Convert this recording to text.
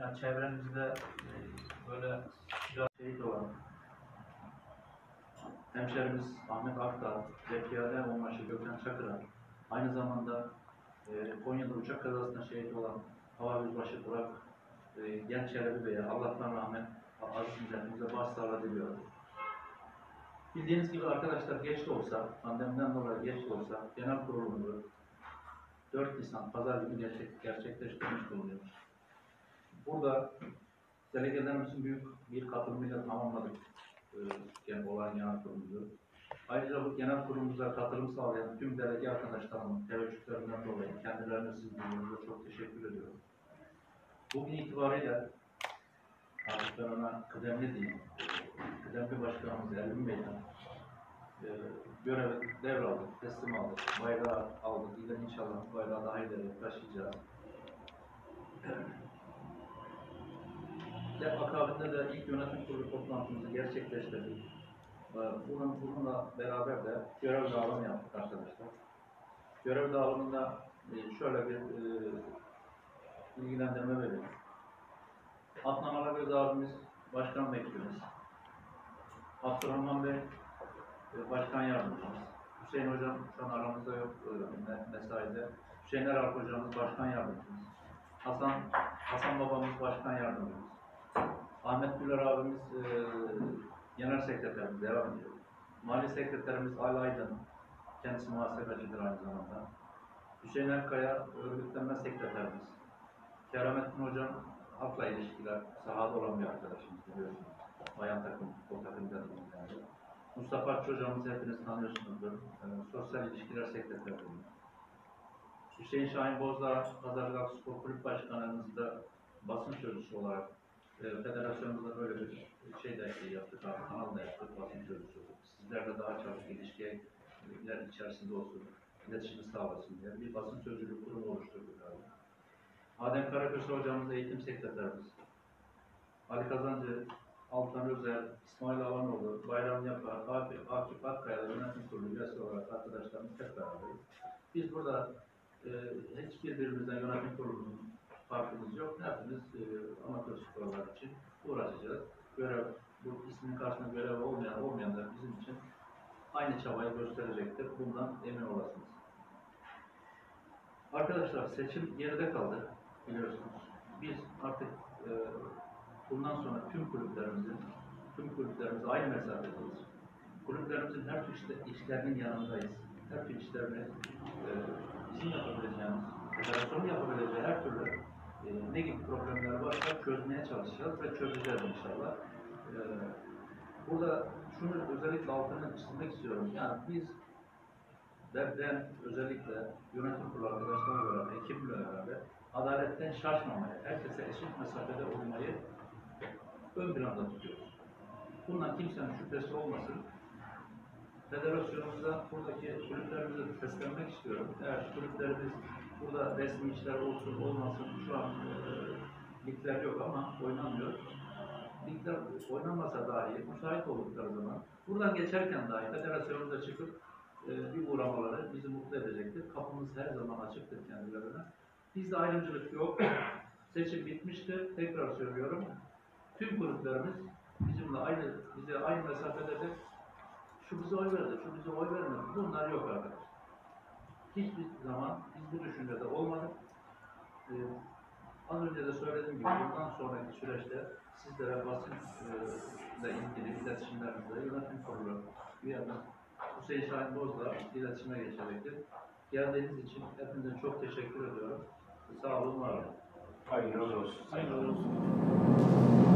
Yani çevremizde e, böyle biraz şehit olan hemşerimiz Ahmet Akdağ ve piyade onbaşı Gökhan Çakır'a aynı zamanda e, Konya'da uçak kazasında şehit olan Hava Yüzbaşı Burak e, Genç Çelebi Bey'e Allah'tan rahmet aziz milletimize başsağlığı diliyorum. Bildiğiniz gibi arkadaşlar geç de olsa, pandemiden dolayı geç de olsa genel kurulumuzu 4 Nisan Pazar günü gerçek, gerçekleştirmiş bulunuyoruz. Burada delegelerimizin büyük bir katılımıyla tamamladık e, gen- olan genel kurulumuzu. Ayrıca bu genel kurulumuza katılım sağlayan tüm delege arkadaşlarımın teveccühlerinden dolayı kendilerine sizin çok teşekkür ediyorum. Bugün itibariyle artık ben ona kıdemli diyeyim. Kıdemli başkanımız Elvin Bey'den e, görevi devraldık, teslim aldık, bayrağı aldık. İleride inşallah bayrağı daha ileri taşıyacağız. Ve akabinde de ilk yönetim kurulu toplantımızı gerçekleştirdik. Bunun, bununla beraber de görev dağılımı yaptık arkadaşlar. Görev dağılımında e, şöyle bir e, bilgilendirme vereyim. Adnan Alagöz abimiz başkan vekilimiz. Abdurrahman Bey e, başkan yardımcımız. Hüseyin hocam şu an aramızda yok e, me- mesaide. Hüseyin Eralp hocamız başkan yardımcımız. Hasan Hasan babamız başkan yardımcımız. Ahmet Güler abimiz e, genel sekreterimiz devam ediyor. Mali sekreterimiz Ali Aydın, kendisi muhasebecidir aynı zamanda. Hüseyin Erkaya örgütlenme sekreterimiz. Keramettin hocam halkla ilişkiler sahada olan bir arkadaşımız biliyorsunuz. Bayan takım, o takım takımı yani. Mustafa Akçı hocamız hepiniz tanıyorsunuzdur. E, sosyal ilişkiler sekreterimiz. Hüseyin Şahin Bozdağ, Pazarcık Spor Kulüp Başkanımız da basın sözcüsü olarak e, böyle bir şey de yaptık, abi, kanal da yaptık, basın sözcüsü. Sizlerle daha çabuk ilişkiler içerisinde olsun, iletişimi sağlasın diye bir basın sözcülük kurumu oluşturduk abi. Adem Karaköse hocamız eğitim sekreterimiz. Ali Kazancı, Altan Özel, İsmail Alanoğlu, Bayram Yapar, Akif, Akif Akkaya yönetim kurulu üyesi olarak arkadaşlarımız hep beraberiz. Biz burada e, hiç birbirimizden yönetim kurulunun farkımız yok. Hepimiz e, amatör sporlar için uğraşacağız. Görev, bu ismin karşısında görev olmayan olmayanlar bizim için aynı çabayı gösterecektir. Bundan emin olasınız. Arkadaşlar seçim geride kaldı biliyorsunuz. Biz artık e, bundan sonra tüm kulüplerimizin tüm kulüplerimiz aynı mesafedeyiz. Kulüplerimizin her tür işte, işlerinin yanındayız. Her tür işlerini e, bizim yapabileceğimiz, federasyonun yapabileceği her türlü e, ne gibi problemler varsa çözmeye çalışacağız ve çözeceğiz inşallah. E, burada şunu özellikle altını çizmek istiyorum. Yani biz ben özellikle yönetim kurulu arkadaşlarımla beraber, ekiple beraber adaletten şaşmamaya, herkese eşit mesafede olmayı ön planda tutuyoruz. Bundan kimsenin şüphesi olmasın. Federasyonumuza, buradaki kulüplerimize seslenmek istiyorum. Eğer kulüplerimiz burada resmi işler olsun olmasın, şu an e, ligler yok ama oynanmıyor. Ligler oynanmasa dahi, müsait oldukları zaman, buradan geçerken dahi federasyonumuza çıkıp e, bir uğramaları bizi mutlu edecektir. Kapımız her zaman açıktır kendilerine. Bizde ayrımcılık yok. Seçim bitmiştir. Tekrar söylüyorum. Tüm kulüplerimiz bizimle aynı, bize aynı mesafededir. Şu bize oy verdi, şu bize oy vermedi. Bunlar yok arkadaşlar. Hiçbir zaman biz bu düşüncede olmadık. Ee, az önce de söylediğim gibi bundan sonraki süreçte sizlere basın e, ile ilgili iletişimlerimizde yönetim kurulu üyemiz Hüseyin Şahin Bozdağ iletişime geçecektir. Geldiğiniz için hepinize çok teşekkür ediyorum. Sağ olun, var olun. Hayırlı olsun. Hayırlı olsun.